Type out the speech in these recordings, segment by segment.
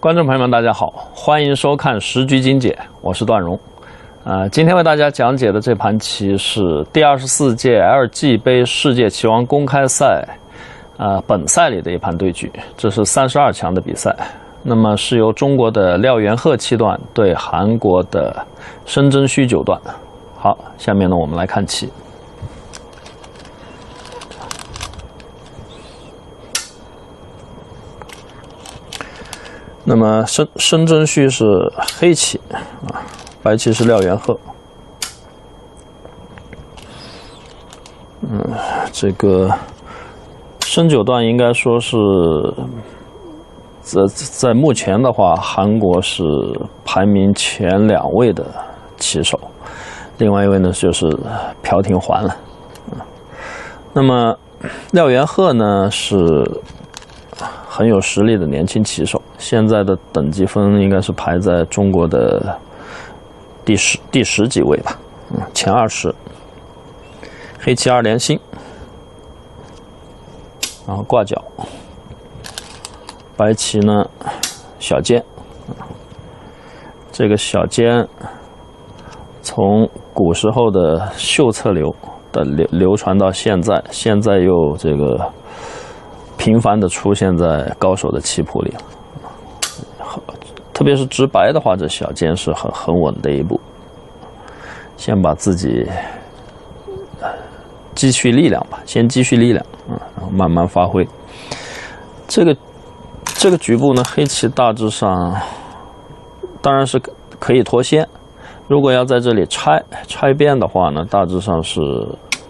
观众朋友们，大家好，欢迎收看《时局精解》，我是段荣。呃，今天为大家讲解的这盘棋是第二十四届 LG 杯世界棋王公开赛，呃，本赛里的一盘对局，这是三十二强的比赛。那么是由中国的廖元鹤七段对韩国的申真谞九段。好，下面呢，我们来看棋。那么申申真谞是黑棋啊，白棋是廖元鹤。嗯，这个申九段应该说是在在目前的话，韩国是排名前两位的棋手，另外一位呢就是朴廷桓了。那么廖元鹤呢是。很有实力的年轻棋手，现在的等级分应该是排在中国的第十第十几位吧，嗯，前二十。黑棋二连星，然后挂角，白棋呢小尖，这个小尖从古时候的秀策流的流流传到现在，现在又这个。频繁的出现在高手的棋谱里，特别是直白的话，这小尖是很很稳的一步。先把自己积蓄力量吧，先积蓄力量，嗯，然后慢慢发挥。这个这个局部呢，黑棋大致上当然是可以脱先。如果要在这里拆拆边的话呢，大致上是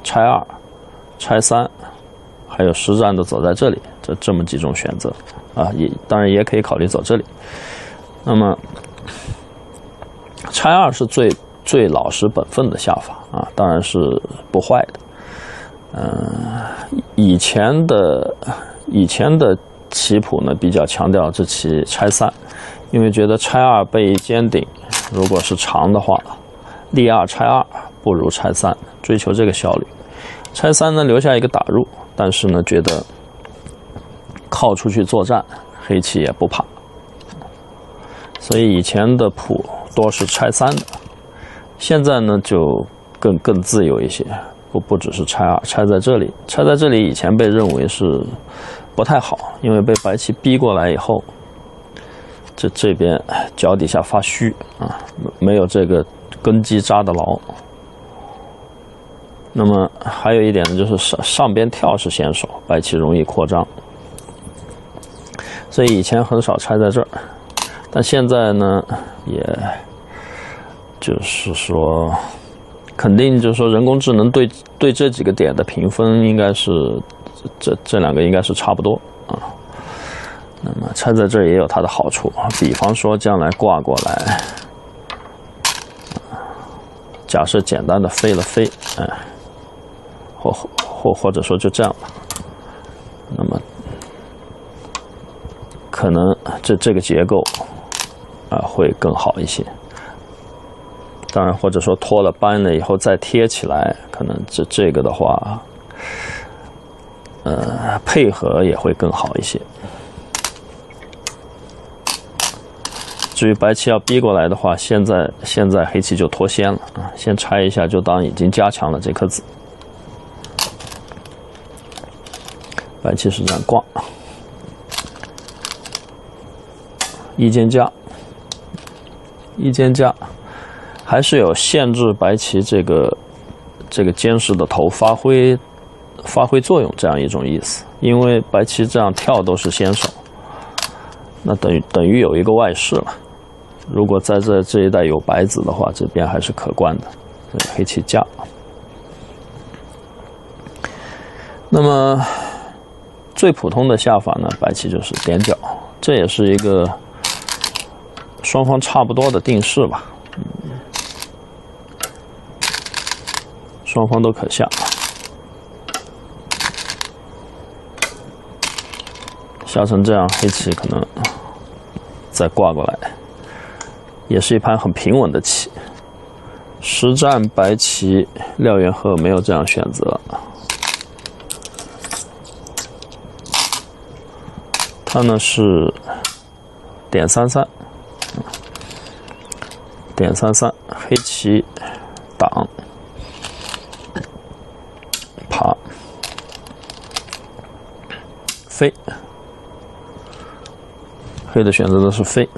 拆二、拆三。还有实战的走在这里，这这么几种选择，啊，也当然也可以考虑走这里。那么拆二是最最老实本分的下法啊，当然是不坏的。嗯，以前的以前的棋谱呢比较强调这棋拆三，因为觉得拆二被尖顶，如果是长的话，立二拆二不如拆三，追求这个效率。拆三呢，留下一个打入，但是呢，觉得靠出去作战，黑棋也不怕，所以以前的谱多是拆三的，现在呢就更更自由一些，不不只是拆二，拆在这里，拆在这里以前被认为是不太好，因为被白棋逼过来以后，这这边脚底下发虚啊，没有这个根基扎得牢。那么还有一点呢，就是上上边跳是先手，白棋容易扩张，所以以前很少拆在这儿，但现在呢，也就是说，肯定就是说人工智能对对这几个点的评分应该是这这两个应该是差不多啊。那么拆在这儿也有它的好处，比方说将来挂过来，假设简单的飞了飞，哎。或或或者说就这样吧，那么可能这这个结构啊会更好一些。当然，或者说脱了斑了以后再贴起来，可能这这个的话，呃，配合也会更好一些。至于白棋要逼过来的话，现在现在黑棋就脱先了啊，先拆一下就当已经加强了这颗子。白棋是这样挂，一间加，一间加，还是有限制白棋这个这个坚实的头发挥发挥作用这样一种意思。因为白棋这样跳都是先手，那等于等于有一个外势了。如果在这这一带有白子的话，这边还是可观的。黑棋加，那么。最普通的下法呢，白棋就是点角，这也是一个双方差不多的定式吧。双方都可下，下成这样，黑棋可能再挂过来，也是一盘很平稳的棋。实战白棋廖元鹤没有这样选择。他呢是点三三，点三三，黑棋挡爬。飞，黑的选择的是飞，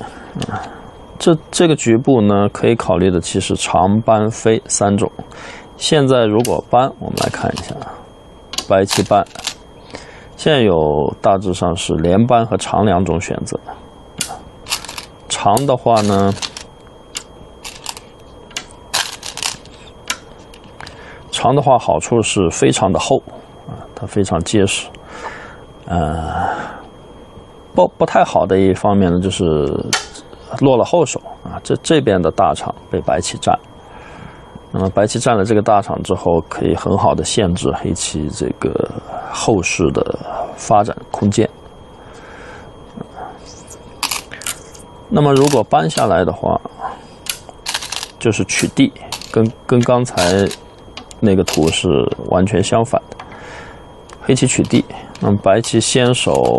这这个局部呢，可以考虑的其实长搬飞三种。现在如果搬，我们来看一下，白棋搬，现有大致上是连扳和长两种选择。长的话呢，长的话好处是非常的厚啊，它非常结实。呃，不不太好的一方面呢，就是落了后手啊，这这边的大场被白棋占。那么白棋占了这个大场之后，可以很好的限制黑棋这个后市的发展空间。那么如果搬下来的话，就是取地，跟跟刚才那个图是完全相反的。黑棋取地，那么白棋先手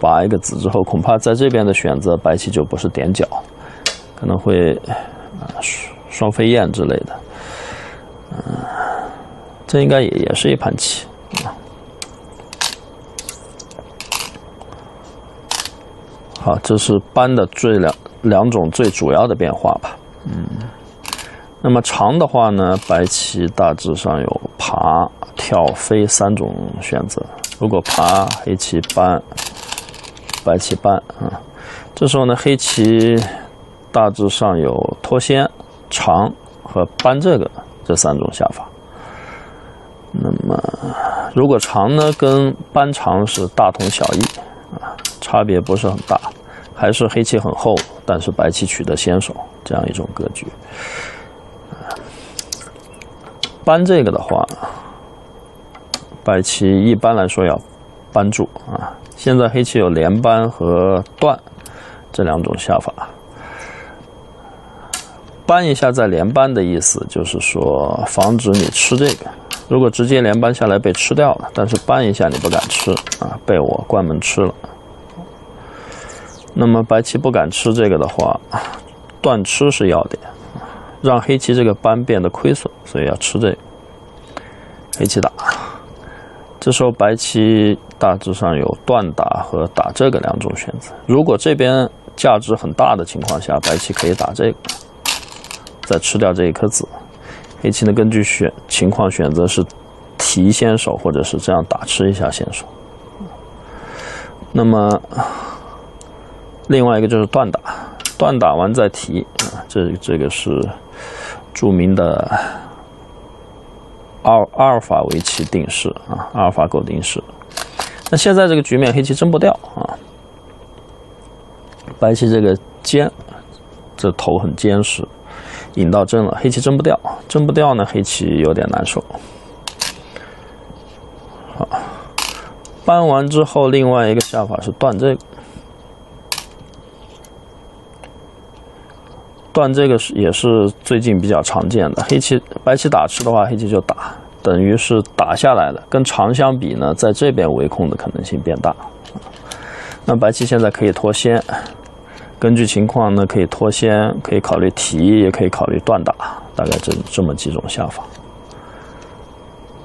拔一个子之后，恐怕在这边的选择，白棋就不是点角，可能会双飞燕之类的。嗯，这应该也也是一盘棋啊。好，这是搬的最两两种最主要的变化吧。嗯，那么长的话呢，白棋大致上有爬、跳、飞三种选择。如果爬，黑棋搬，白棋搬啊。这时候呢，黑棋大致上有脱先、长和搬这个。这三种下法，那么如果长呢，跟搬长是大同小异啊，差别不是很大，还是黑棋很厚，但是白棋取得先手这样一种格局。搬这个的话，白棋一般来说要搬住啊。现在黑棋有连搬和断这两种下法。搬一下再连搬的意思，就是说防止你吃这个。如果直接连搬下来被吃掉了，但是搬一下你不敢吃啊，被我关门吃了。那么白棋不敢吃这个的话，断吃是要点，让黑棋这个扳变得亏损，所以要吃这个。黑棋打，这时候白棋大致上有断打和打这个两种选择。如果这边价值很大的情况下，白棋可以打这个。再吃掉这一颗子，黑棋呢根据选情况选择是提先手，或者是这样打吃一下先手。那么另外一个就是断打，断打完再提啊，这这个是著名的阿阿尔法围棋定式啊，阿尔法狗定式。那现在这个局面黑棋争不掉啊，白棋这个尖，这头很坚实。引到争了，黑棋争不掉，争不掉呢，黑棋有点难受。好，搬完之后，另外一个下法是断这个，断这个是也是最近比较常见的。黑棋白棋打吃的话，黑棋就打，等于是打下来了。跟长相比呢，在这边围控的可能性变大。那白棋现在可以脱先。根据情况呢，可以脱先，可以考虑提，也可以考虑断打，大概这这么几种下法。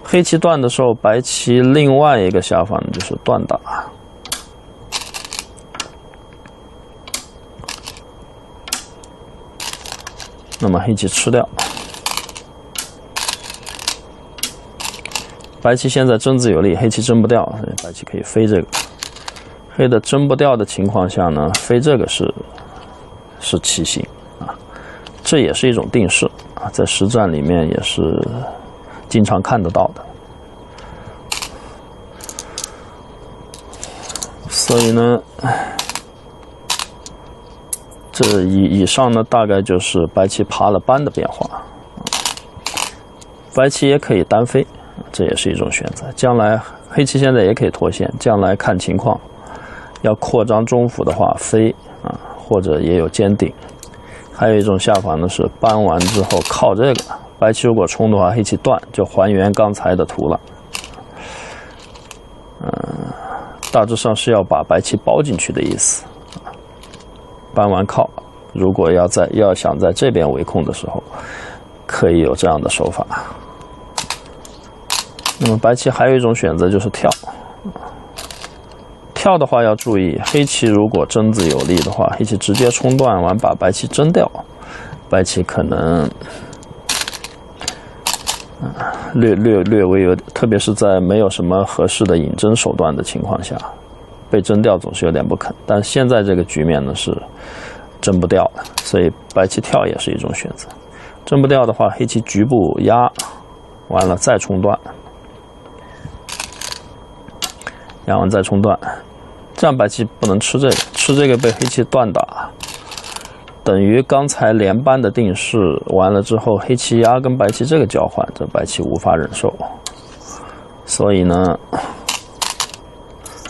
黑棋断的时候，白棋另外一个下法呢就是断打。那么黑棋吃掉，白棋现在争子有利，黑棋争不掉，白棋可以飞这个。黑的争不掉的情况下呢，飞这个是是棋形啊，这也是一种定式啊，在实战里面也是经常看得到的。所以呢，这以以上呢，大概就是白棋爬了班的变化。白棋也可以单飞，这也是一种选择。将来黑棋现在也可以脱线，将来看情况。要扩张中府的话，飞啊，或者也有尖顶。还有一种下法呢，是搬完之后靠这个，白棋如果冲的话，黑棋断，就还原刚才的图了。嗯，大致上是要把白棋包进去的意思。搬完靠，如果要在要想在这边围控的时候，可以有这样的手法。那么白棋还有一种选择就是跳，跳的话要注意，黑棋如果争子有利的话，黑棋直接冲断完把白棋争掉，白棋可能。略略略微有，特别是在没有什么合适的引针手段的情况下，被争掉总是有点不肯。但现在这个局面呢是争不掉的，所以白棋跳也是一种选择。争不掉的话，黑棋局部压完了。再冲断，压完再冲断，这样白棋不能吃这个，吃这个被黑棋断打。等于刚才连扳的定式完了。之后，黑棋压跟白棋这个交换，这白棋无法忍受，所以呢，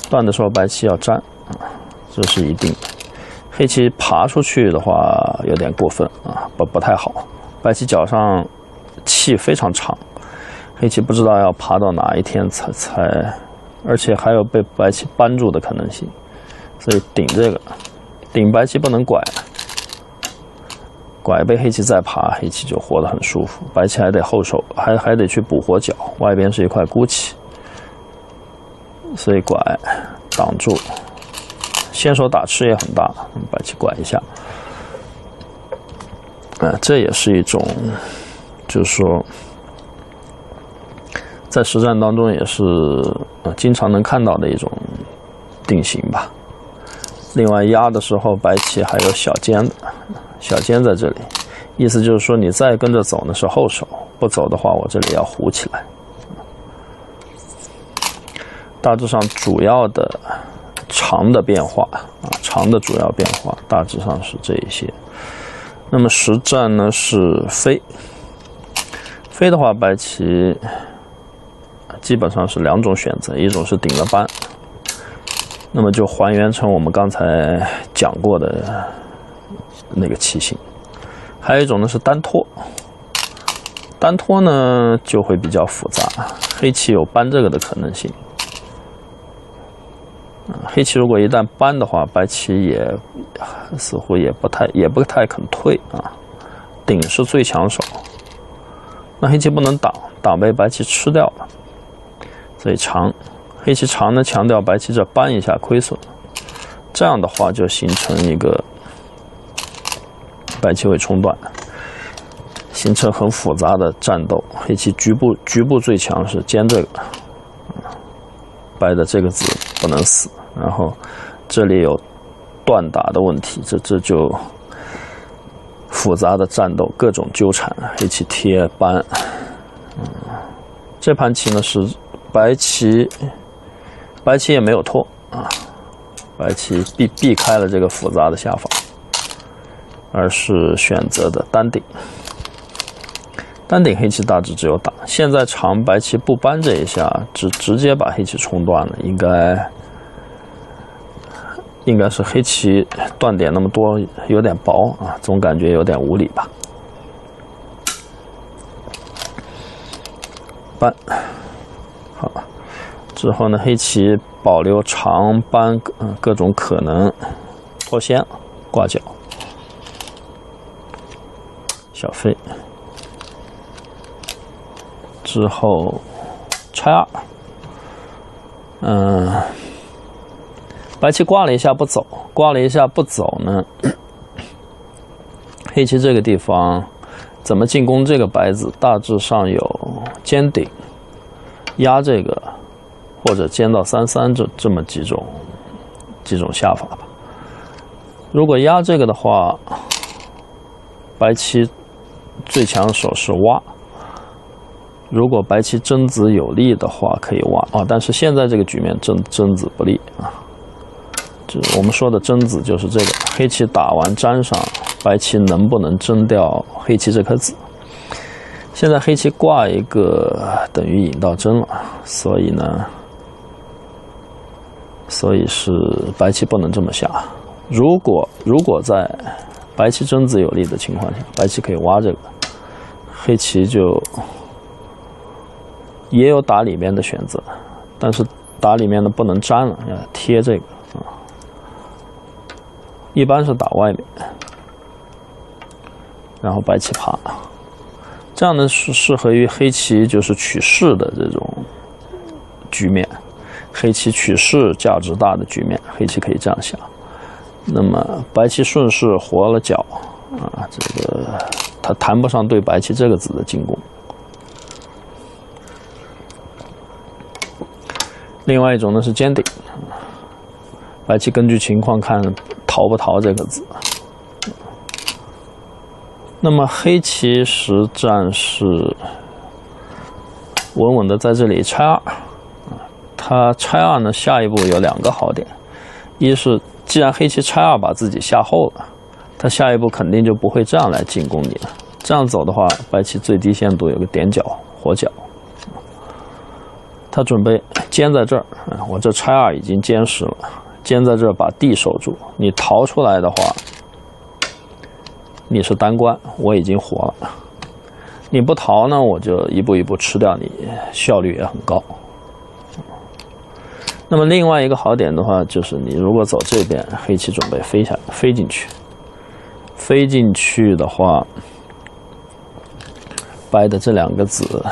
断的时候白棋要占，这是一定的。黑棋爬出去的话有点过分啊，不不太好。白棋脚上气非常长，黑棋不知道要爬到哪一天才才，而且还有被白棋扳住的可能性，所以顶这个，顶白棋不能拐。拐被黑棋再爬，黑棋就活得很舒服。白棋还得后手，还还得去补活脚，外边是一块孤棋，所以拐挡住。先手打吃也很大，白棋拐一下。啊，这也是一种，就是说，在实战当中也是呃经常能看到的一种定型吧。另外压的时候，白棋还有小尖。小尖在这里，意思就是说，你再跟着走呢是后手，不走的话，我这里要糊起来。大致上主要的长的变化啊，长的主要变化大致上是这一些。那么实战呢是飞，飞的话，白棋基本上是两种选择，一种是顶了扳，那么就还原成我们刚才讲过的。那个棋形，还有一种呢是单拖，单拖呢就会比较复杂，黑棋有扳这个的可能性。黑棋如果一旦搬的话，白棋也似乎也不太也不太肯退啊。顶是最抢手，那黑棋不能挡，挡被白棋吃掉了，所以长，黑棋长呢强调白棋这搬一下亏损，这样的话就形成一个。白棋会冲断，形成很复杂的战斗。黑棋局部局部最强是尖这个，白的这个子不能死。然后这里有断打的问题，这这就复杂的战斗，各种纠缠。黑棋贴扳，嗯，这盘棋呢是白棋，白棋也没有拖啊，白棋避避开了这个复杂的下法。而是选择的单顶，单顶黑棋大致只有打。现在长白棋不扳这一下，直直接把黑棋冲断了，应该应该是黑棋断点那么多，有点薄啊，总感觉有点无理吧。扳，好，之后呢，黑棋保留长扳，各种可能脱先挂角。小飞之后拆二，嗯，白棋挂了一下不走，挂了一下不走呢，黑棋这个地方怎么进攻这个白子？大致上有尖顶压这个，或者尖到三三这这么几种几种下法吧。如果压这个的话，白棋。最抢手是挖，如果白棋争子有利的话，可以挖啊。但是现在这个局面争争子不利啊。就我们说的争子就是这个，黑棋打完粘上，白棋能不能争掉黑棋这颗子？现在黑棋挂一个等于引到争了，所以呢，所以是白棋不能这么下。如果如果在白棋争子有利的情况下，白棋可以挖这个，黑棋就也有打里面的选择，但是打里面的不能粘了，要贴这个啊。一般是打外面，然后白棋爬，这样呢是适合于黑棋就是取势的这种局面，黑棋取势价值大的局面，黑棋可以这样下。那么白棋顺势活了脚啊，这个他谈不上对白棋这个子的进攻。另外一种呢是尖顶，白棋根据情况看逃不逃这个子。那么黑棋实战是稳稳的在这里拆二，他拆二呢，下一步有两个好点，一是既然黑棋拆二把自己下后了，他下一步肯定就不会这样来进攻你了。这样走的话，白棋最低限度有个点角活角。他准备坚在这儿，我这拆二已经坚实了，坚在这儿把地守住。你逃出来的话，你是单关，我已经活了。你不逃呢，我就一步一步吃掉你，效率也很高。那么另外一个好点的话，就是你如果走这边，黑棋准备飞下飞进去，飞进去的话，掰的这两个子。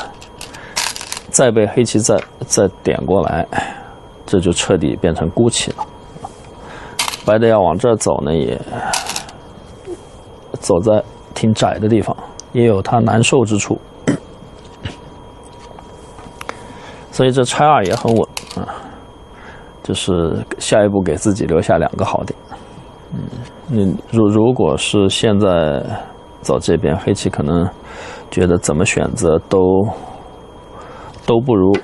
再被黑棋再再点过来，这就彻底变成孤棋了。白的要往这走呢，也走在挺窄的地方，也有它难受之处。所以这拆二也很稳啊，就是下一步给自己留下两个好点。嗯，你如如果是现在走这边，黑棋可能觉得怎么选择都。都不如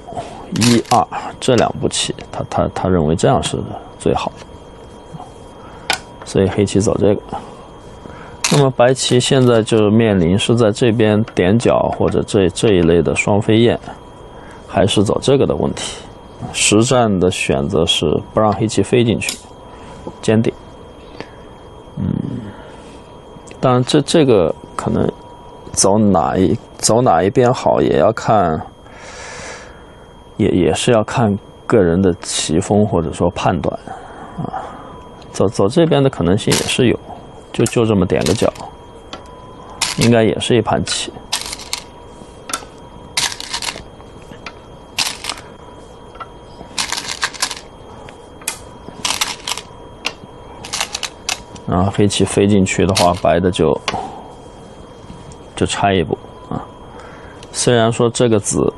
一二这两步棋，他他他认为这样是最好的，所以黑棋走这个。那么白棋现在就面临是在这边点角或者这这一类的双飞燕，还是走这个的问题。实战的选择是不让黑棋飞进去，坚定。嗯，当然这这个可能走哪一走哪一边好，也要看。也也是要看个人的棋风或者说判断，啊，走走这边的可能性也是有，就就这么点个角，应该也是一盘棋。然后黑棋飞进去的话，白的就就拆一步啊。虽然说这个子。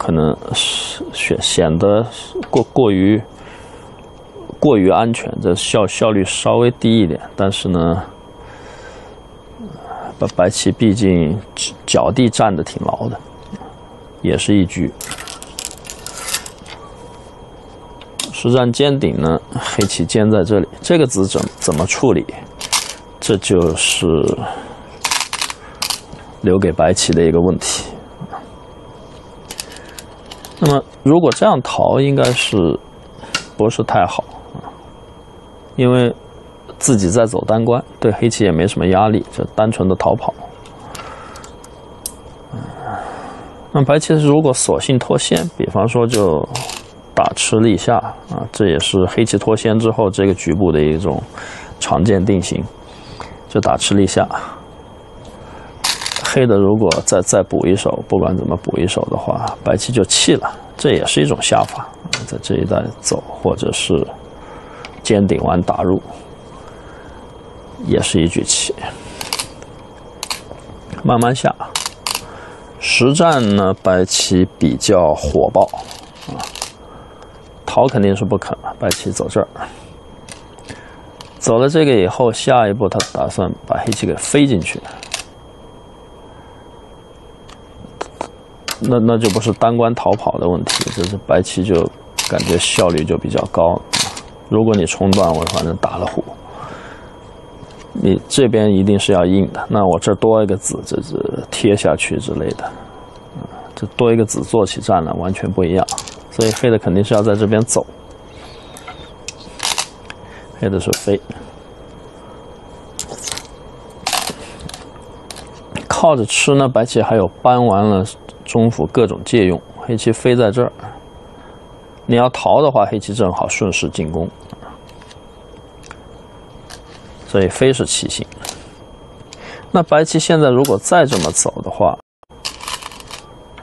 可能是显显得过过于过于安全，这效效率稍微低一点。但是呢，白白棋毕竟脚地站的挺牢的，也是一局。实战尖顶呢，黑棋尖在这里，这个子怎怎么处理？这就是留给白棋的一个问题。那么，如果这样逃，应该是不是太好啊？因为自己在走单关，对黑棋也没什么压力，就单纯的逃跑。那白棋如果索性脱先，比方说就打吃立下啊，这也是黑棋脱先之后这个局部的一种常见定型，就打吃立下。黑的如果再再补一手，不管怎么补一手的话，白棋就弃了，这也是一种下法，在这一带走，或者是尖顶完打入，也是一局棋。慢慢下，实战呢，白棋比较火爆啊，逃肯定是不肯了，白棋走这儿，走了这个以后，下一步他打算把黑棋给飞进去。那那就不是单关逃跑的问题，这是白棋就感觉效率就比较高。如果你冲断，我反正打了虎，你这边一定是要硬的。那我这多一个子，这是贴下去之类的，这多一个子做起战来完全不一样。所以黑的肯定是要在这边走，黑的是飞，靠着吃呢。白棋还有搬完了。中府各种借用，黑棋飞在这儿。你要逃的话，黑棋正好顺势进攻。所以飞是七星。那白棋现在如果再这么走的话，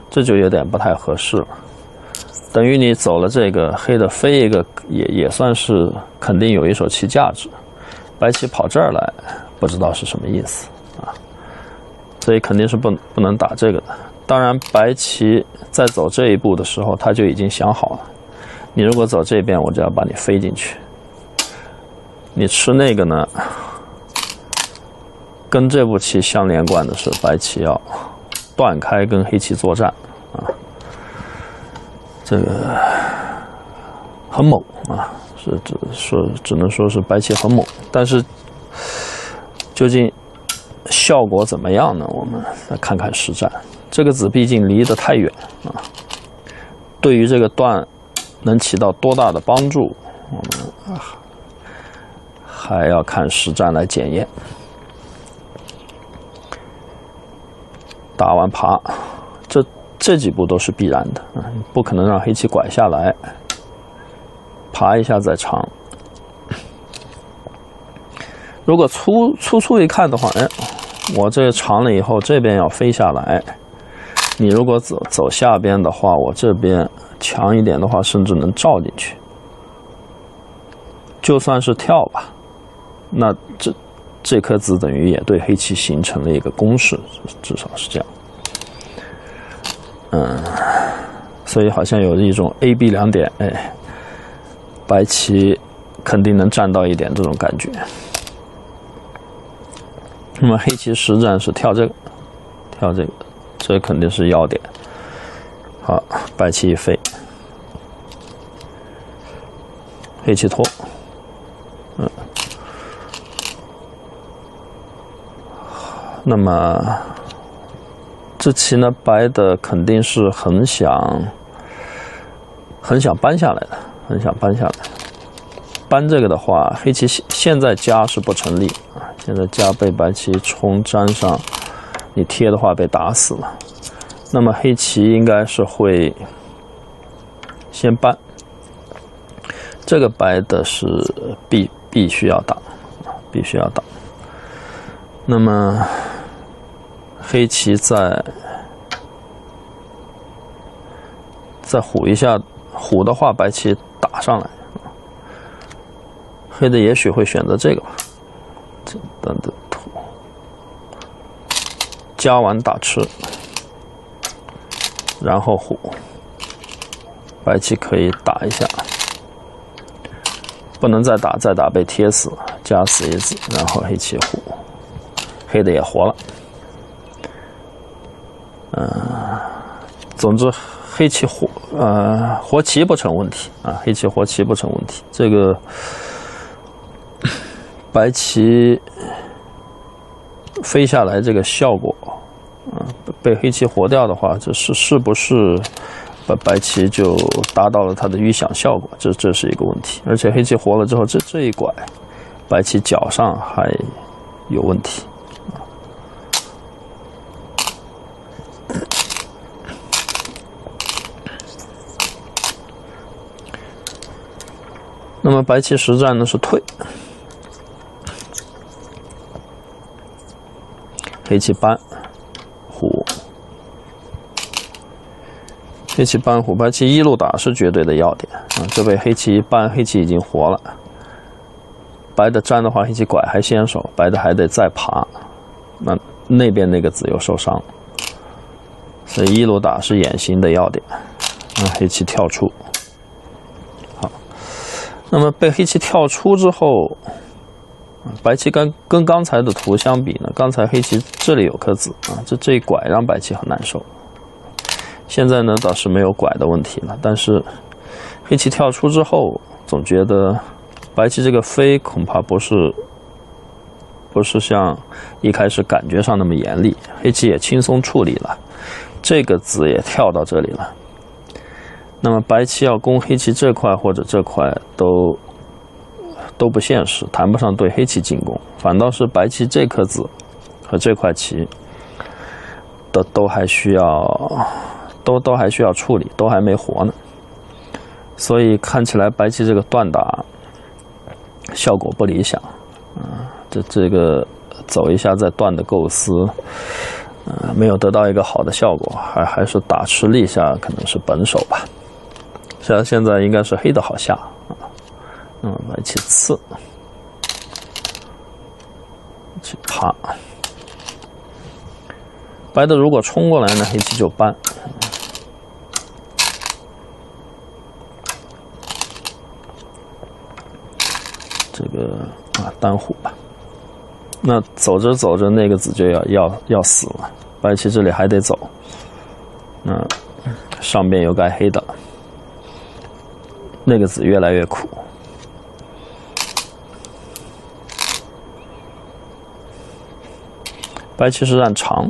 这就有点不太合适了。等于你走了这个黑的飞一个，也也算是肯定有一手棋价值。白棋跑这儿来，不知道是什么意思啊？所以肯定是不不能打这个的。当然，白棋在走这一步的时候，他就已经想好了：你如果走这边，我就要把你飞进去。你吃那个呢？跟这步棋相连贯的是白棋要断开跟黑棋作战啊，这个很猛啊，是只说只能说是白棋很猛，但是究竟效果怎么样呢？我们来看看实战。这个子毕竟离得太远啊，对于这个断能起到多大的帮助，我们还要看实战来检验。打完爬，这这几步都是必然的啊，不可能让黑棋拐下来，爬一下再长。如果粗粗粗一看的话，哎，我这长了以后，这边要飞下来。你如果走走下边的话，我这边强一点的话，甚至能照进去。就算是跳吧，那这。这颗子等于也对黑棋形成了一个攻势，至少是这样。嗯，所以好像有一种 A、B 两点，哎，白棋肯定能占到一点这种感觉。那么黑棋实战是跳这个，跳这个，这肯定是要点。好，白棋一飞，黑棋拖。那么，这棋呢，白的肯定是很想、很想搬下来的，很想搬下来。搬这个的话，黑棋现现在加是不成立啊，现在加被白棋冲粘上，你贴的话被打死了。那么黑棋应该是会先搬，这个白的是必必须要打，必须要打。那么。黑棋再再虎一下，虎的话，白棋打上来，黑的也许会选择这个吧，简单的图，加完打吃，然后虎，白棋可以打一下，不能再打，再打被贴死，加死一子，然后黑棋虎，黑的也活了。嗯，总之，黑棋活呃活棋不成问题啊，黑棋活棋不成问题。这个白棋飞下来这个效果，啊，被黑棋活掉的话，这是是不是白白棋就达到了它的预想效果？这这是一个问题。而且黑棋活了之后，这这一拐，白棋脚上还有问题。那么白棋实战呢是退，黑棋搬虎，黑棋搬虎，白棋一路打是绝对的要点啊！这被黑棋一搬，黑棋已经活了。白的粘的话，黑棋拐还先手，白的还得再爬，那那边那个子又受伤，所以一路打是眼形的要点。那黑棋跳出。好那么被黑棋跳出之后，白棋跟跟刚才的图相比呢？刚才黑棋这里有颗子啊，这这一拐让白棋很难受。现在呢倒是没有拐的问题了，但是黑棋跳出之后，总觉得白棋这个飞恐怕不是不是像一开始感觉上那么严厉，黑棋也轻松处理了，这个子也跳到这里了。那么白棋要攻黑棋这块或者这块都都不现实，谈不上对黑棋进攻，反倒是白棋这颗子和这块棋都都还需要都都还需要处理，都还没活呢。所以看起来白棋这个断打效果不理想，啊，这这个走一下再断的构思，呃，没有得到一个好的效果，还还是打吃立下可能是本手吧。现现在应该是黑的好下嗯，白棋刺，去爬，白的如果冲过来呢，黑棋就搬。这个啊单虎吧，那走着走着那个子就要要要死了，白棋这里还得走，那上边有盖黑的，那个子越来越苦，白棋是让长，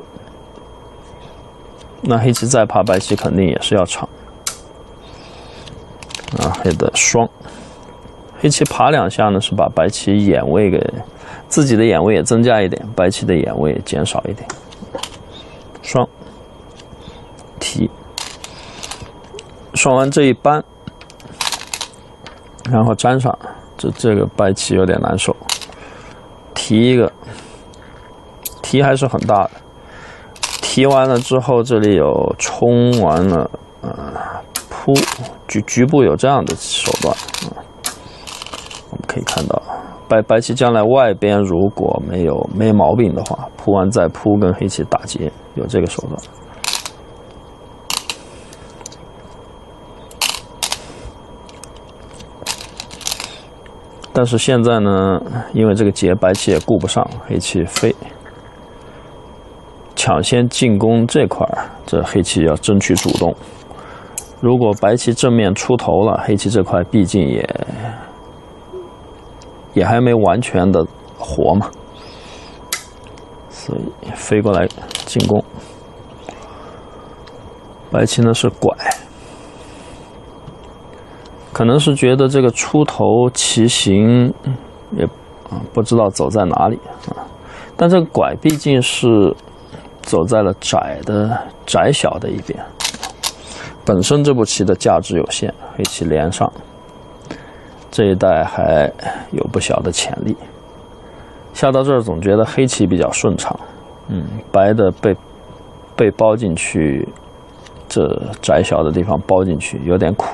那黑棋再爬，白棋肯定也是要长，啊黑的双。黑棋爬两下呢，是把白棋眼位给自己的眼位也增加一点，白棋的眼位减少一点。双提，双完这一扳，然后粘上，这这个白棋有点难受。提一个，提还是很大的。提完了之后，这里有冲完了，呃，扑局局部有这样的手段啊，我们。可以看到，白白棋将来外边如果没有没毛病的话，铺完再铺，跟黑棋打劫，有这个手段。但是现在呢，因为这个劫，白棋也顾不上，黑棋飞，抢先进攻这块，这黑棋要争取主动。如果白棋正面出头了，黑棋这块毕竟也。也还没完全的活嘛，所以飞过来进攻。白棋呢是拐，可能是觉得这个出头棋形也不知道走在哪里啊，但这个拐毕竟是走在了窄的窄小的一边，本身这步棋的价值有限，黑棋连上。这一带还有不小的潜力，下到这儿总觉得黑棋比较顺畅，嗯，白的被被包进去，这窄小的地方包进去有点苦，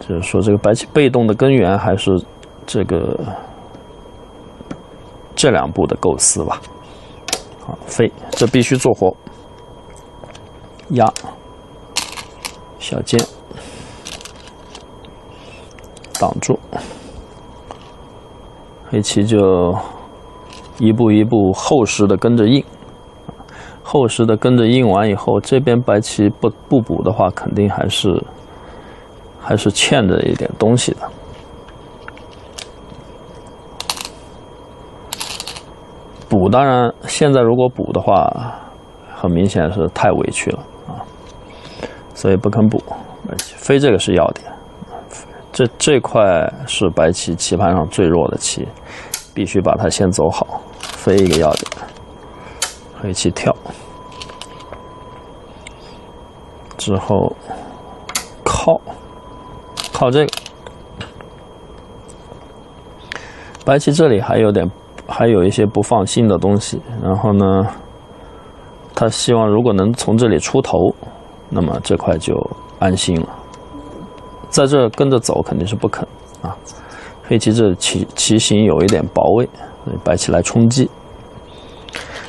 就是说这个白棋被动的根源还是这个这两步的构思吧，好飞，这必须做活，压。小尖挡住，黑棋就一步一步厚实的跟着印，厚实的跟着印完以后，这边白棋不不补的话，肯定还是还是欠着一点东西的。补当然，现在如果补的话，很明显是太委屈了啊。所以不肯补，飞这个是要点，这这块是白棋棋盘上最弱的棋，必须把它先走好，飞一个要点，黑棋跳，之后靠，靠这个，白棋这里还有点，还有一些不放心的东西，然后呢，他希望如果能从这里出头。那么这块就安心了，在这跟着走肯定是不肯啊。黑棋这棋棋形有一点薄位，白棋来冲击。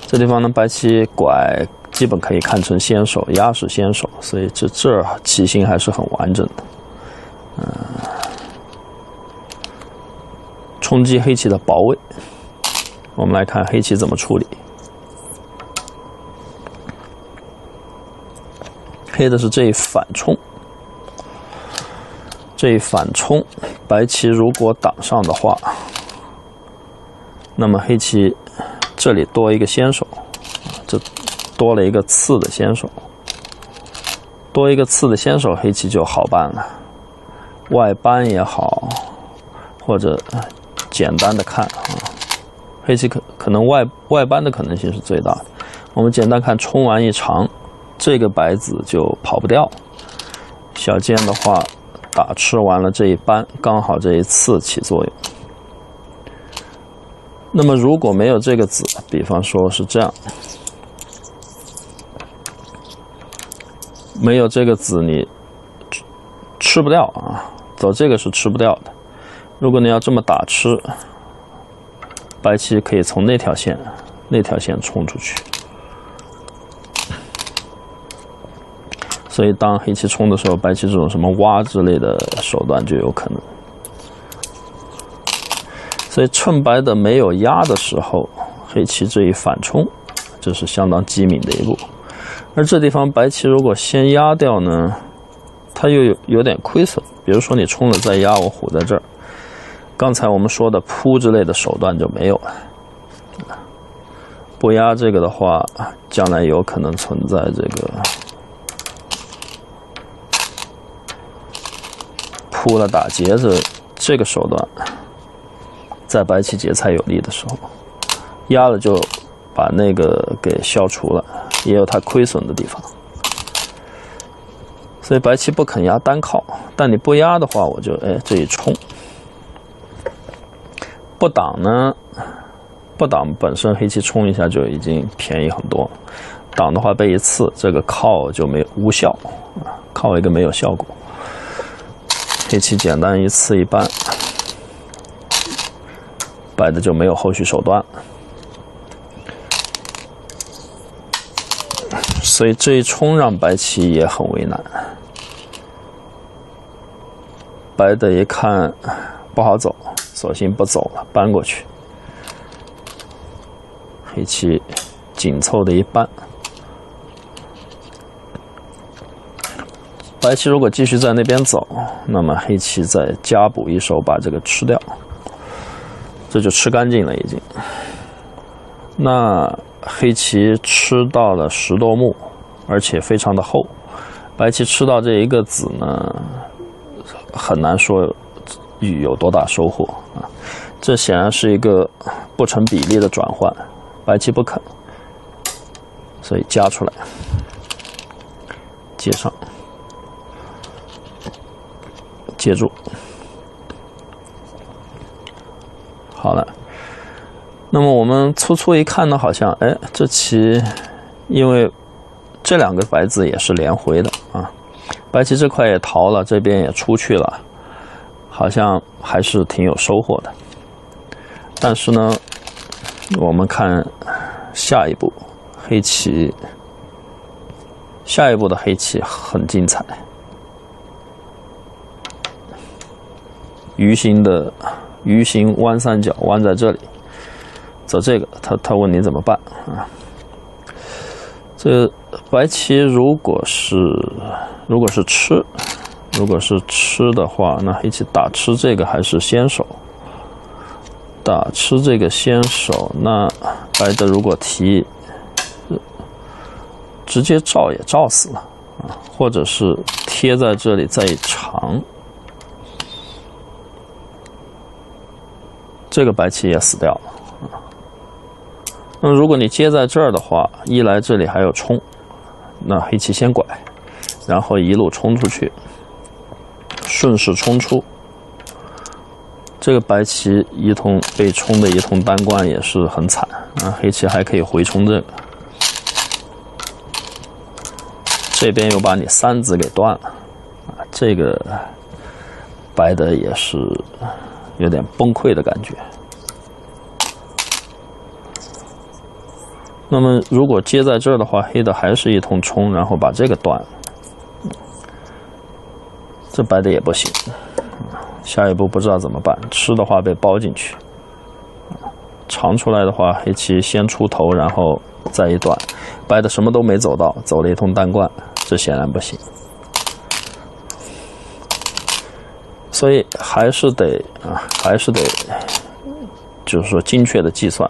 这地方呢，白棋拐基本可以看成先手，压是先手，所以这这棋形还是很完整的。嗯，冲击黑棋的薄位，我们来看黑棋怎么处理。黑的是这一反冲，这一反冲，白棋如果挡上的话，那么黑棋这里多一个先手，这多了一个次的先手，多一个次的先手，黑棋就好办了。外扳也好，或者简单的看啊，黑棋可可能外外扳的可能性是最大的。我们简单看，冲完一长。这个白子就跑不掉，小尖的话打吃完了这一扳，刚好这一次起作用。那么如果没有这个子，比方说是这样，没有这个子，你吃吃不掉啊，走这个是吃不掉的。如果你要这么打吃，白棋可以从那条线、那条线冲出去。所以，当黑棋冲的时候，白棋这种什么挖之类的手段就有可能。所以，趁白的没有压的时候，黑棋这一反冲，这是相当机敏的一步。而这地方白棋如果先压掉呢，它又有有点亏损。比如说你冲了再压，我虎在这儿，刚才我们说的扑之类的手段就没有了。不压这个的话，将来有可能存在这个。扑了打劫这这个手段，在白棋劫财有利的时候，压了就把那个给消除了，也有它亏损的地方。所以白棋不肯压单靠，但你不压的话，我就哎这一冲，不挡呢，不挡本身黑棋冲一下就已经便宜很多，挡的话被一刺，这个靠就没无效，靠一个没有效果。黑棋简单一次一半，白的就没有后续手段。所以这一冲让白棋也很为难。白的一看不好走，索性不走了，搬过去。黑棋紧凑的一扳。白棋如果继续在那边走，那么黑棋再加补一手把这个吃掉，这就吃干净了已经。那黑棋吃到了十多目，而且非常的厚，白棋吃到这一个子呢，很难说有多大收获啊。这显然是一个不成比例的转换，白棋不肯，所以加出来，接上。接住，好了。那么我们粗粗一看呢，好像哎，这棋因为这两个白子也是连回的啊，白棋这块也逃了，这边也出去了，好像还是挺有收获的。但是呢，我们看下一步，黑棋下一步的黑棋很精彩。鱼形的鱼形弯三角弯在这里，走这个，他他问你怎么办啊？这白棋如果是如果是吃，如果是吃的话，那黑棋打吃这个还是先手？打吃这个先手，那白的如果提，直接照也照死了啊，或者是贴在这里再长。这个白棋也死掉了。那如果你接在这儿的话，一来这里还有冲，那黑棋先拐，然后一路冲出去，顺势冲出。这个白棋一通被冲的一通单关也是很惨啊。黑棋还可以回冲这个，这边又把你三子给断了啊。这个白的也是。有点崩溃的感觉。那么，如果接在这儿的话，黑的还是一通冲，然后把这个断了，这白的也不行。下一步不知道怎么办，吃的话被包进去，长出来的话，黑棋先出头，然后再一断，白的什么都没走到，走了一通单冠，这显然不行。所以还是得啊，还是得，就是说精确的计算。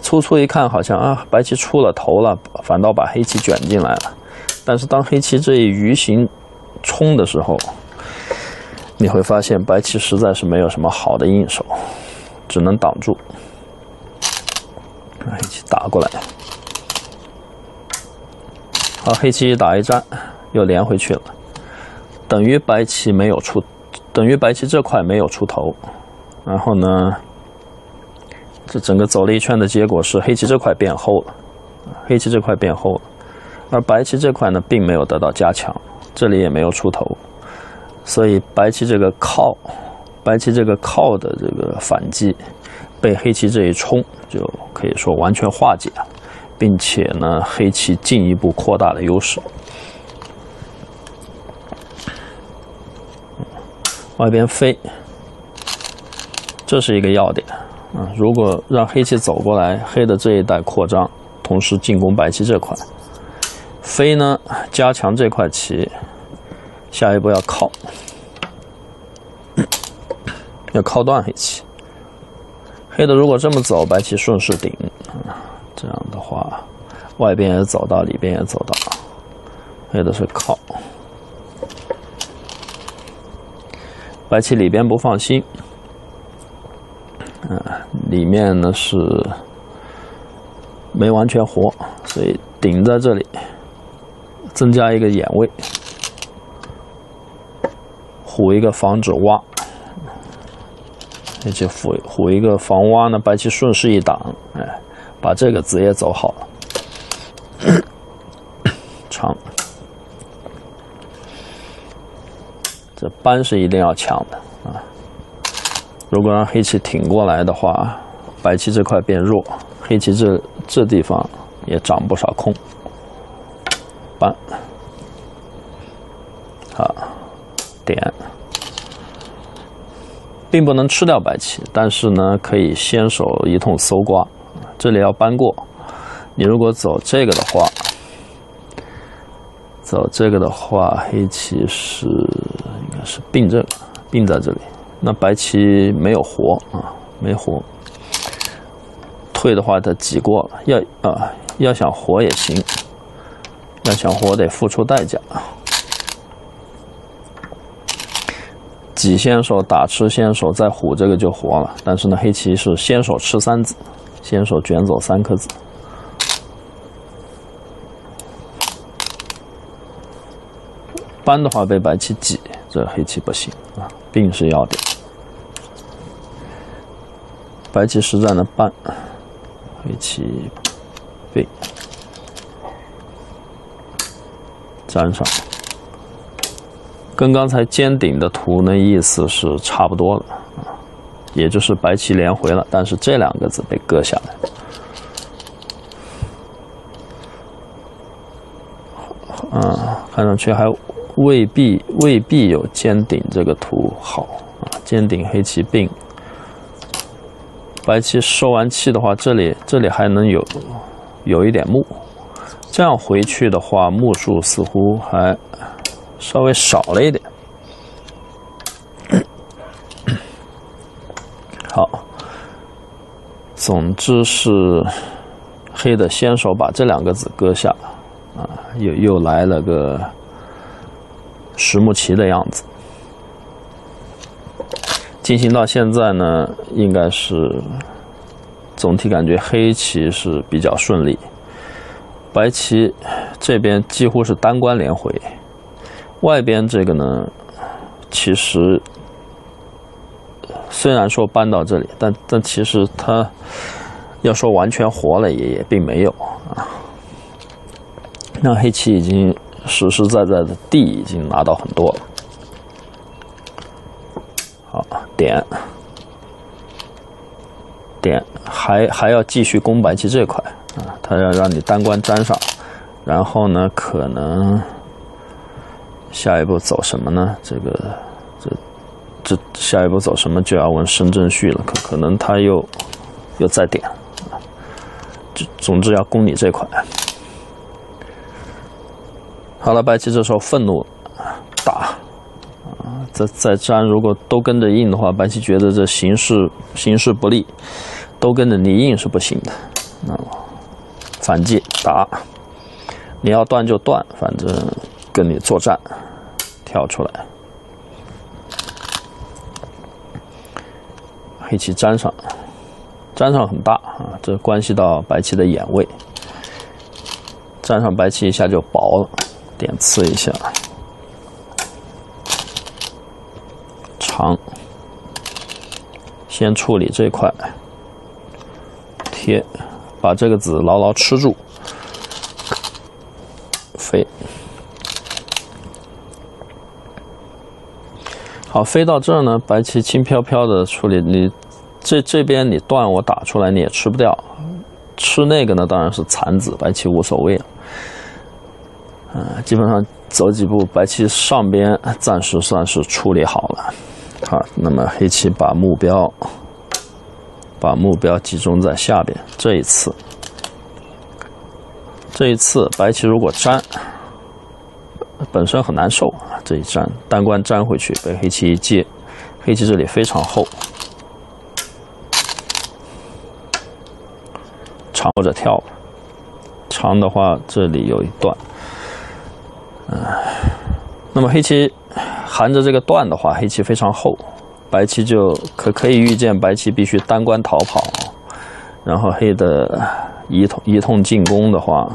粗粗一看，好像啊，白棋出了头了，反倒把黑棋卷进来了。但是当黑棋这一鱼形冲的时候，你会发现白棋实在是没有什么好的应手，只能挡住。黑棋打过来，好，黑棋打一战，又连回去了，等于白棋没有出。等于白棋这块没有出头，然后呢，这整个走了一圈的结果是黑棋这块变厚了，黑棋这块变厚了，而白棋这块呢并没有得到加强，这里也没有出头，所以白棋这个靠，白棋这个靠的这个反击，被黑棋这一冲就可以说完全化解，并且呢，黑棋进一步扩大了优势。外边飞，这是一个要点啊！如果让黑棋走过来，黑的这一带扩张，同时进攻白棋这块，飞呢加强这块棋，下一步要靠，要靠断黑棋。黑的如果这么走，白棋顺势顶，这样的话，外边也走到，里边也走到，黑的是靠。白棋里边不放心，啊，里面呢是没完全活，所以顶在这里，增加一个眼位，虎一个防止挖，而且虎虎一个防挖呢，白棋顺势一挡，哎，把这个子也走好了，长。这扳是一定要抢的啊！如果让黑棋挺过来的话，白棋这块变弱，黑棋这这地方也长不少空。扳，好，点，并不能吃掉白棋，但是呢，可以先手一通搜刮。这里要扳过，你如果走这个的话，走这个的话，黑棋是。是病症，病在这里。那白棋没有活啊，没活。退的话，它挤过了。要啊，要想活也行，要想活得付出代价啊。挤先手，打吃先手，再虎这个就活了。但是呢，黑棋是先手吃三子，先手卷走三颗子。搬的话被白棋挤。这黑棋不行啊，病是要点。白棋实战的搬，黑棋病，粘上，跟刚才尖顶的图那意思是差不多的，也就是白棋连回了，但是这两个子被割下来，啊，看上去还。未必未必有尖顶这个图好啊！尖顶黑棋并，白棋收完气的话，这里这里还能有有一点目，这样回去的话，目数似乎还稍微少了一点。好，总之是黑的先手把这两个子割下，啊，又又来了个。石木棋的样子，进行到现在呢，应该是总体感觉黑棋是比较顺利，白棋这边几乎是单关连回，外边这个呢，其实虽然说搬到这里，但但其实它要说完全活了也也并没有啊，那黑棋已经。实实在在的地已经拿到很多了，好点点还还要继续攻白棋这块啊，他要让你单关粘上，然后呢，可能下一步走什么呢？这个这这下一步走什么就要问申正旭了，可可能他又又再点，就总之要攻你这块。好了，白棋这时候愤怒，打，啊，再再粘，如果都跟着应的话，白棋觉得这形势形势不利，都跟着你应是不行的，那么反击打，你要断就断，反正跟你作战，跳出来，黑棋粘上，粘上很大啊，这关系到白棋的眼位，粘上白棋一下就薄了。点刺一下，长，先处理这块，贴，把这个子牢牢吃住，飞。好，飞到这儿呢，白棋轻飘飘的处理。你这这边你断我打出来你也吃不掉，吃那个呢当然是残子，白棋无所谓了。嗯，基本上走几步，白棋上边暂时算是处理好了。好，那么黑棋把目标把目标集中在下边。这一次，这一次白棋如果粘。本身很难受啊！这一粘单关粘回去，被黑棋一接，黑棋这里非常厚，长或者跳，长的话这里有一段，嗯，那么黑棋含着这个段的话，黑棋非常厚，白棋就可可以预见白棋必须单关逃跑，然后黑的一通一通进攻的话。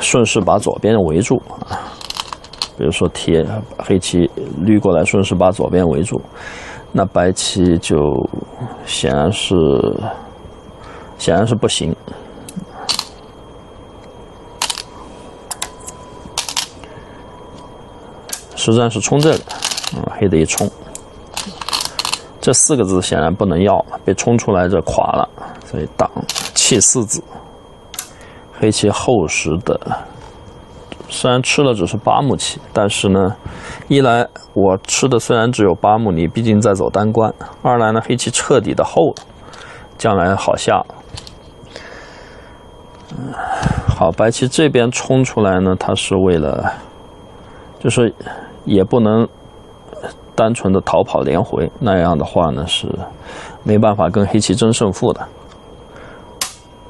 顺势把左边围住啊，比如说贴黑棋捋过来，顺势把左边围住，那白棋就显然是显然是不行。实战是冲这个，嗯，黑的一冲，这四个子显然不能要，被冲出来这垮了，所以挡弃四子。黑棋厚实的，虽然吃了只是八目棋，但是呢，一来我吃的虽然只有八目，你毕竟在走单关；二来呢，黑棋彻底的厚了，将来好下。好，白棋这边冲出来呢，它是为了，就是也不能单纯的逃跑连回，那样的话呢是没办法跟黑棋争胜负的。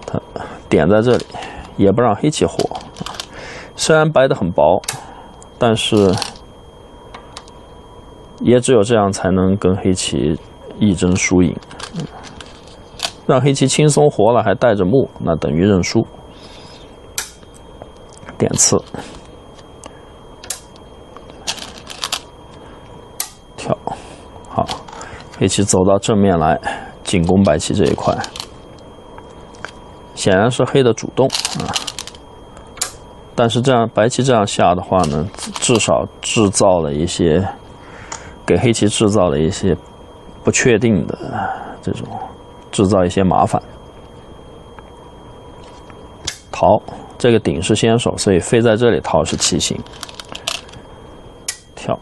它点在这里。也不让黑棋活，虽然白的很薄，但是也只有这样才能跟黑棋一争输赢。让黑棋轻松活了，还带着目，那等于认输。点刺，跳，好，黑棋走到正面来进攻白棋这一块。显然是黑的主动啊，但是这样白棋这样下的话呢，至少制造了一些给黑棋制造了一些不确定的这种制造一些麻烦。逃，这个顶是先手，所以飞在这里逃是棋形。跳，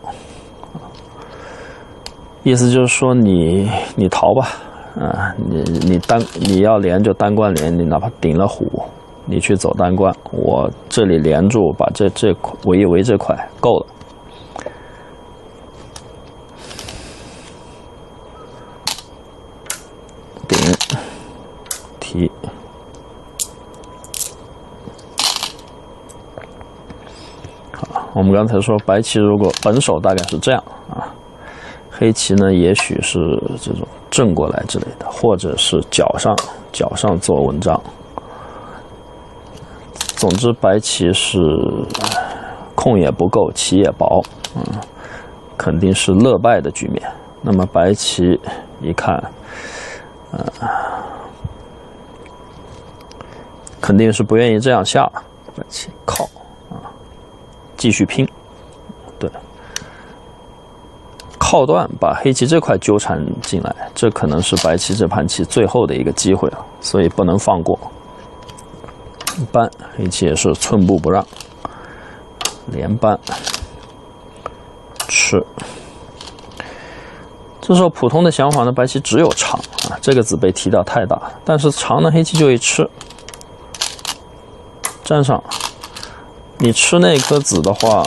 意思就是说你你逃吧。啊，你你单你要连就单关连，你哪怕顶了虎，你去走单关，我这里连住，把这这块围一围这块够了。顶提，好，我们刚才说白棋如果本手大概是这样啊，黑棋呢也许是这种。正过来之类的，或者是脚上脚上做文章。总之，白棋是空也不够，棋也薄，嗯，肯定是乐败的局面。那么白棋一看，呃，肯定是不愿意这样下，白棋靠啊，继续拼，对。炮断把黑棋这块纠缠进来，这可能是白棋这盘棋最后的一个机会了，所以不能放过。扳，黑棋也是寸步不让，连扳，吃。这时候普通的想法呢，白棋只有长啊，这个子被提到太大，但是长的黑棋就一吃，站上，你吃那颗子的话。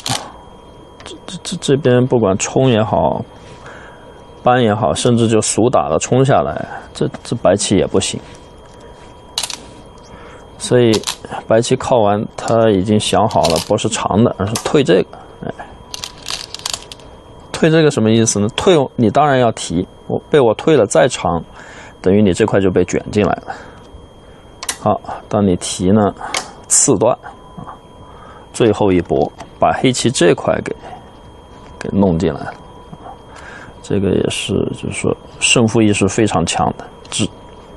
这这边不管冲也好，扳也好，甚至就俗打了冲下来，这这白棋也不行。所以白棋靠完，他已经想好了，不是长的，而是退这个。哎，退这个什么意思呢？退你当然要提，我被我退了再长，等于你这块就被卷进来了。好，当你提呢，刺断啊，最后一搏，把黑棋这块给。给弄进来了。这个也是，就是说胜负意识非常强的，只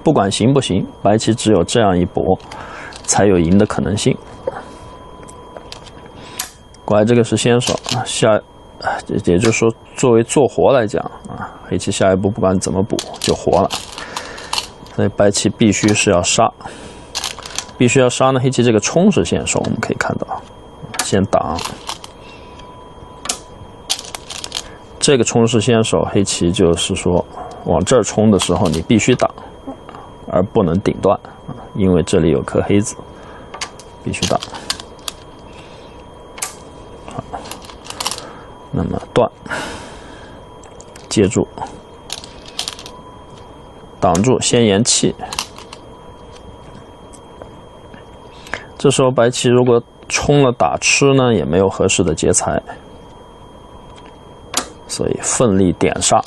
不管行不行，白棋只有这样一搏，才有赢的可能性。果然这个是先手啊，下，也就是说，作为做活来讲啊，黑棋下一步不管怎么补就活了，所以白棋必须是要杀，必须要杀呢。黑棋这个冲是先手，我们可以看到，先挡。这个冲是先手，黑棋就是说，往这儿冲的时候你必须挡，而不能顶断，因为这里有颗黑子，必须挡。那么断，接住，挡住，先延气。这时候白棋如果冲了打吃呢，也没有合适的劫财。所以奋力点杀，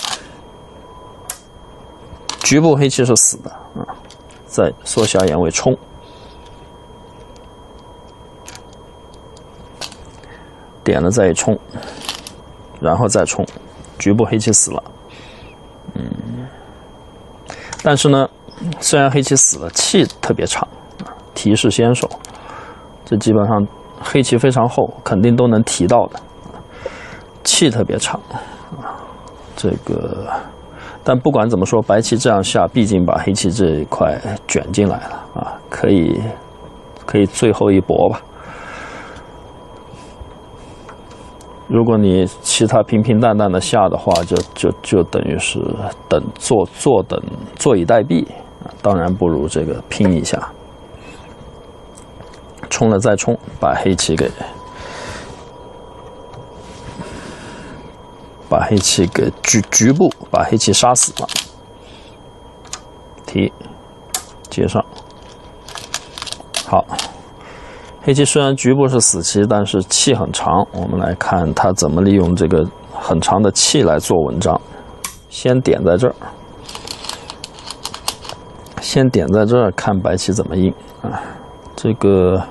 局部黑棋是死的啊！再缩小眼位冲，点了再一冲，然后再冲，局部黑棋死了。嗯，但是呢，虽然黑棋死了，气特别长啊，提示先手，这基本上黑棋非常厚，肯定都能提到的，气特别长啊。这个，但不管怎么说，白棋这样下，毕竟把黑棋这一块卷进来了啊，可以，可以最后一搏吧。如果你其他平平淡淡的下的话，就就就等于是等坐坐等坐以待毙。当然不如这个拼一下，冲了再冲，把黑棋给。把黑棋给局局部把黑棋杀死了，提接上，好，黑棋虽然局部是死棋，但是气很长。我们来看他怎么利用这个很长的气来做文章。先点在这儿，先点在这儿看白棋怎么应啊。这个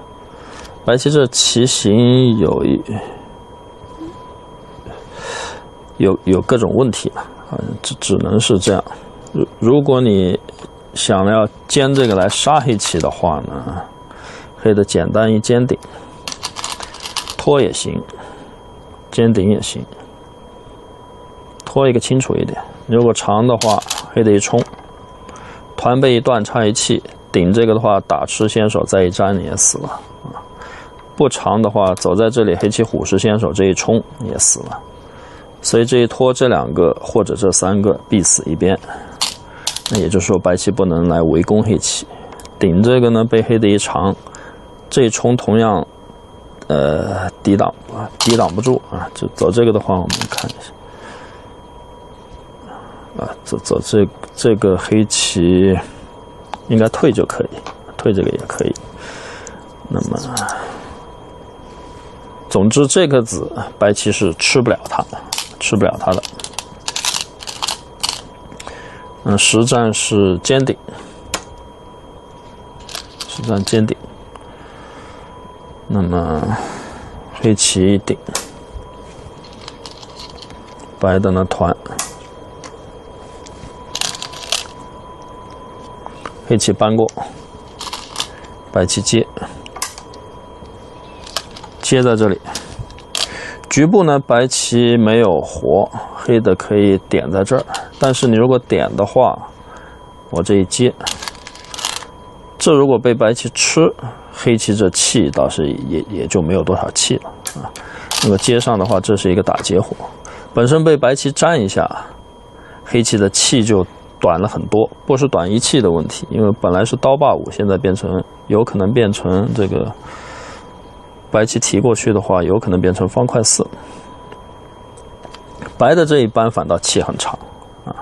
白棋这棋形有一。有有各种问题了啊，只只能是这样。如如果你想要尖这个来杀黑棋的话呢，黑的简单一尖顶，拖也行，尖顶也行，拖一个清楚一点。如果长的话，黑的一冲，团背一断差一气，顶这个的话打吃先手再一粘你也死了啊。不长的话，走在这里黑棋虎视先手这一冲也死了。所以这一拖，这两个或者这三个必死一边。那也就是说，白棋不能来围攻黑棋。顶这个呢，被黑的一长，这一冲同样，呃，抵挡啊，抵挡不住啊。就走这个的话，我们看一下，啊，走走这这个黑棋，应该退就可以，退这个也可以。那么，总之这个子白棋是吃不了它的。吃不了它的，嗯，实战是尖顶，实战尖顶。那么黑棋一顶，白的呢团，黑棋搬过，白棋接，接在这里。局部呢，白棋没有活，黑的可以点在这儿。但是你如果点的话，我这一接，这如果被白棋吃，黑棋这气倒是也也就没有多少气了啊。那么接上的话，这是一个打劫活，本身被白棋粘一下，黑棋的气就短了很多，不是短一气的问题，因为本来是刀霸五，现在变成有可能变成这个。白棋提过去的话，有可能变成方块四。白的这一扳反倒气很长，啊，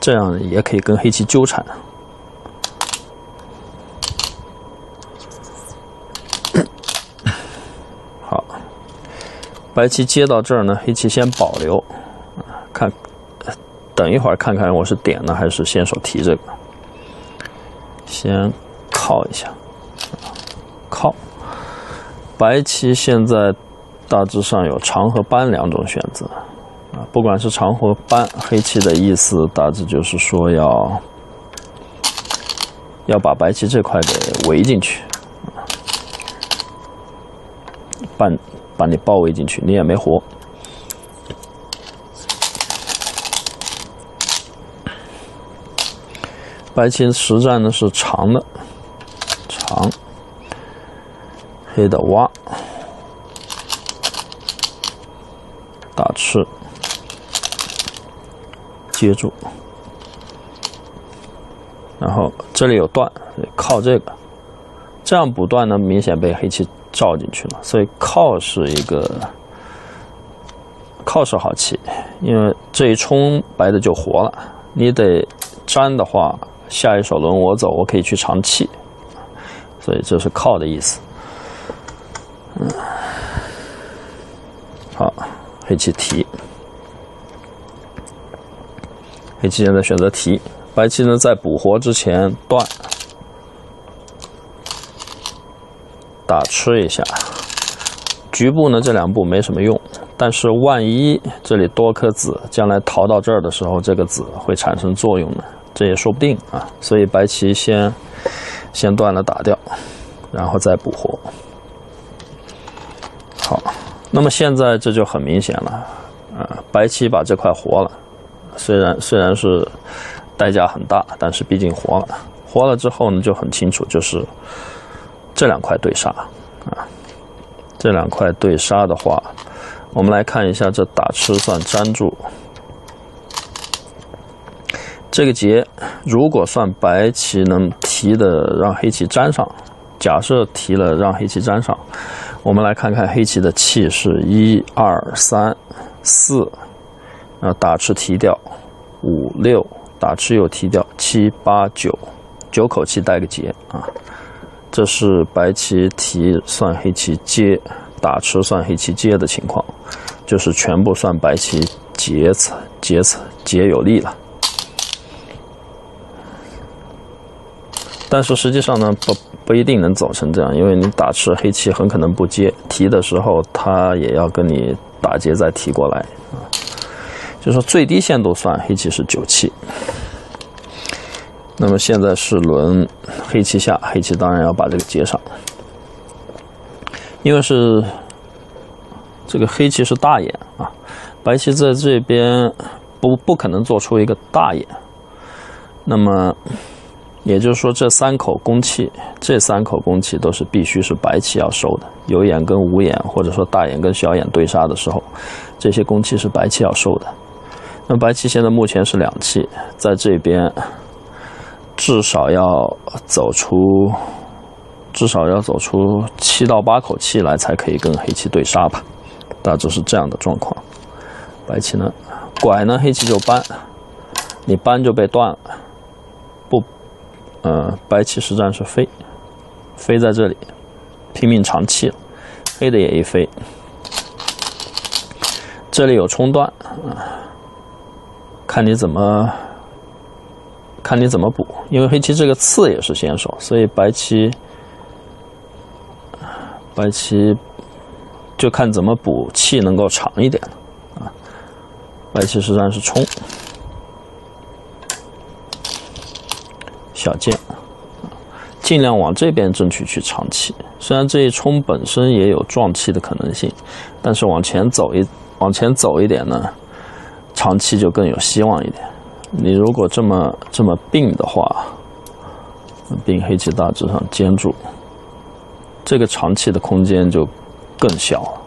这样也可以跟黑棋纠缠。好，白棋接到这儿呢，黑棋先保留，看，等一会儿看看我是点呢还是先手提这个，先靠一下，靠。白棋现在大致上有长和扳两种选择，啊，不管是长或扳，黑棋的意思大致就是说要要把白棋这块给围进去，把把你包围进去，你也没活。白棋实战呢是长的，长，黑的挖，打吃，接住，然后这里有断，靠这个，这样补断呢，明显被黑棋照进去了，所以靠是一个靠是好棋，因为这一冲白的就活了，你得粘的话。下一手轮我走，我可以去长气，所以这是靠的意思。嗯，好，黑棋提，黑棋现在选择提，白棋呢在补活之前断，打吃一下。局部呢这两步没什么用，但是万一这里多颗子，将来逃到这儿的时候，这个子会产生作用呢。这也说不定啊，所以白棋先先断了打掉，然后再补活。那么现在这就很明显了，啊，白棋把这块活了，虽然虽然是代价很大，但是毕竟活了。活了之后呢，就很清楚，就是这两块对杀啊，这两块对杀的话，我们来看一下这打吃算粘住。这个劫如果算白棋能提的让黑棋粘上，假设提了让黑棋粘上，我们来看看黑棋的气是一二三四，然后打吃提掉五六，打吃又提掉七八九，九口气带个劫啊，这是白棋提算黑棋接，打吃算黑棋接的情况，就是全部算白棋劫劫劫有利了。但是实际上呢，不不一定能走成这样，因为你打吃黑棋很可能不接提的时候，他也要跟你打劫再提过来啊。就说最低限度算黑棋是九气，那么现在是轮黑棋下，黑棋当然要把这个接上，因为是这个黑棋是大眼啊，白棋在这边不不可能做出一个大眼，那么。也就是说，这三口攻气，这三口攻气都是必须是白棋要收的。有眼跟无眼，或者说大眼跟小眼对杀的时候，这些攻气是白棋要收的。那白棋现在目前是两气，在这边至少要走出，至少要走出七到八口气来，才可以跟黑棋对杀吧。大致是这样的状况。白棋呢，拐呢，黑棋就扳，你扳就被断了。呃，白棋实战是飞，飞在这里，拼命长气。黑的也一飞，这里有冲断啊，看你怎么，看你怎么补。因为黑棋这个刺也是先手，所以白棋，白棋就看怎么补气能够长一点了啊。白棋实战是冲。小剑，尽量往这边争取去长气。虽然这一冲本身也有撞气的可能性，但是往前走一往前走一点呢，长气就更有希望一点。你如果这么这么并的话，并黑棋大致上坚住，这个长气的空间就更小了。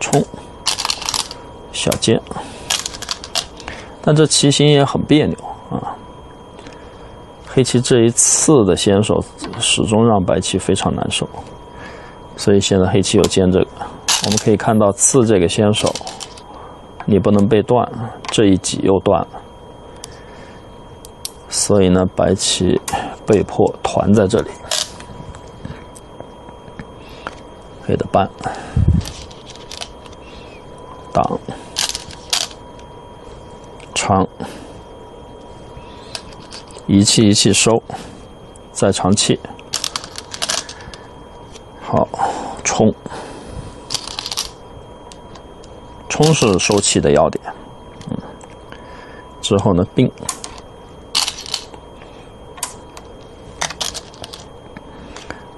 冲，小剑。但这棋形也很别扭啊！黑棋这一次的先手始终让白棋非常难受，所以现在黑棋有尖这个，我们可以看到刺这个先手，你不能被断，这一挤又断了，所以呢，白棋被迫团在这里，黑的扳，挡。长，一气一气收，再长气，好冲，冲是收气的要点。嗯，之后呢，并。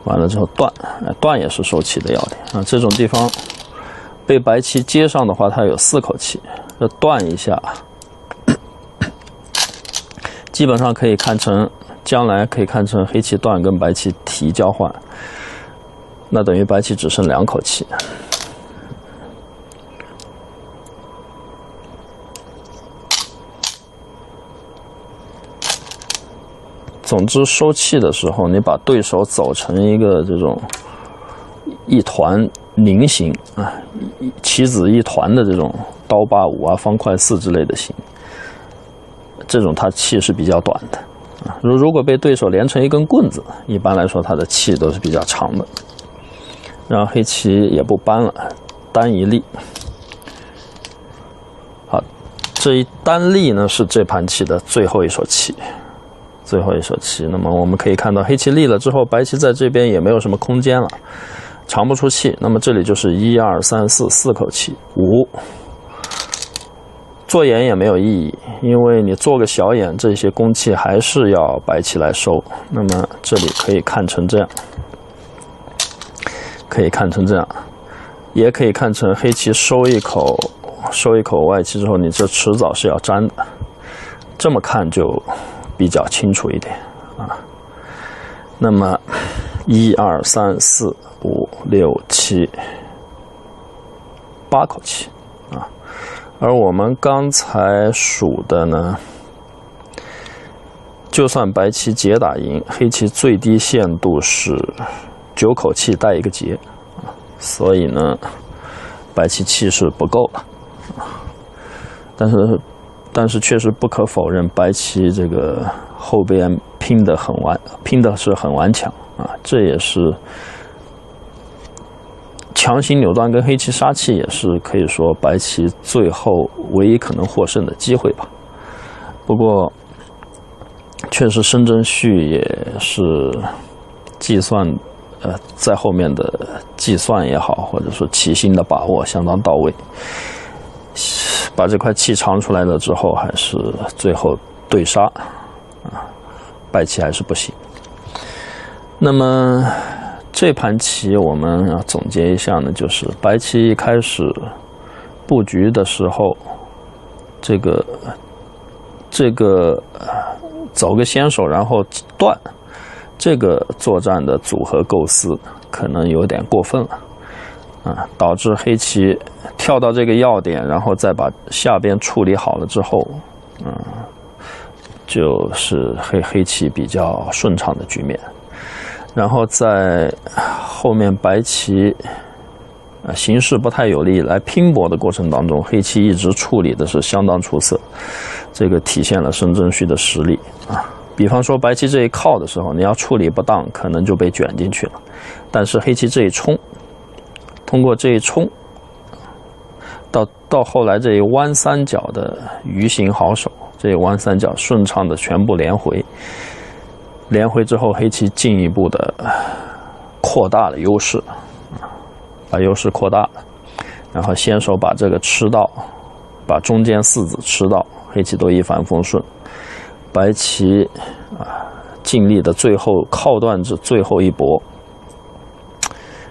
完了之后断，断也是收气的要点。啊。这种地方被白棋接上的话，它有四口气，这断一下，基本上可以看成将来可以看成黑棋断跟白棋提交换，那等于白棋只剩两口气。总之，收气的时候，你把对手走成一个这种一团菱形啊，棋子一团的这种刀八五啊、方块四之类的形，这种它气是比较短的啊。如如果被对手连成一根棍子，一般来说它的气都是比较长的。然后黑棋也不搬了，单一立。好，这一单立呢是这盘棋的最后一手棋。最后一手棋，那么我们可以看到黑棋立了之后，白棋在这边也没有什么空间了，长不出气。那么这里就是一二三四四口气，五做眼也没有意义，因为你做个小眼，这些攻气还是要白棋来收。那么这里可以看成这样，可以看成这样，也可以看成黑棋收一口，收一口外气之后，你这迟早是要粘的。这么看就。比较清楚一点啊，那么一二三四五六七八口气，而我们刚才数的呢，就算白棋劫打赢，黑棋最低限度是九口气带一个劫，所以呢，白棋气势不够了，但是。但是确实不可否认，白棋这个后边拼的很顽，拼的是很顽强啊！这也是强行扭断跟黑棋杀气，也是可以说白棋最后唯一可能获胜的机会吧。不过，确实申真旭也是计算，呃，在后面的计算也好，或者说棋心的把握相当到位。把这块气长出来了之后，还是最后对杀，啊，败棋还是不行。那么这盘棋我们要总结一下呢，就是白棋一开始布局的时候，这个这个走个先手，然后断，这个作战的组合构思可能有点过分了。啊，导致黑棋跳到这个要点，然后再把下边处理好了之后，嗯，就是黑黑棋比较顺畅的局面。然后在后面白棋啊形势不太有利来拼搏的过程当中，黑棋一直处理的是相当出色，这个体现了申真胥的实力啊。比方说白棋这一靠的时候，你要处理不当，可能就被卷进去了，但是黑棋这一冲。通过这一冲，到到后来这一弯三角的鱼形好手，这一弯三角顺畅的全部连回，连回之后，黑棋进一步的扩大了优势，把优势扩大，然后先手把这个吃到，把中间四子吃到，黑棋都一帆风顺，白棋啊尽力的最后靠断至最后一搏。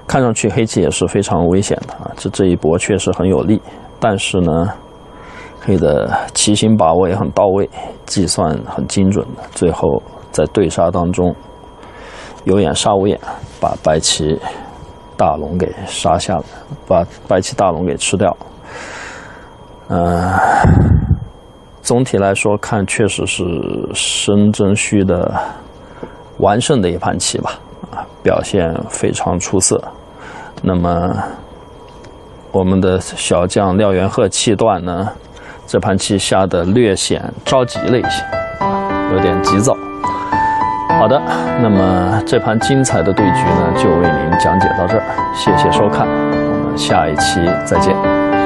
看上去黑棋也是非常危险的啊，这这一搏确实很有利，但是呢，黑的棋形把握也很到位，计算很精准的，最后在对杀当中有眼杀无眼，把白棋大龙给杀下来，把白棋大龙给吃掉。嗯，总体来说看，确实是申真胥的完胜的一盘棋吧。啊表现非常出色。那么，我们的小将廖元鹤气断呢，这盘棋下的略显着急了一些，有点急躁。好的，那么这盘精彩的对局呢，就为您讲解到这儿，谢谢收看，我们下一期再见。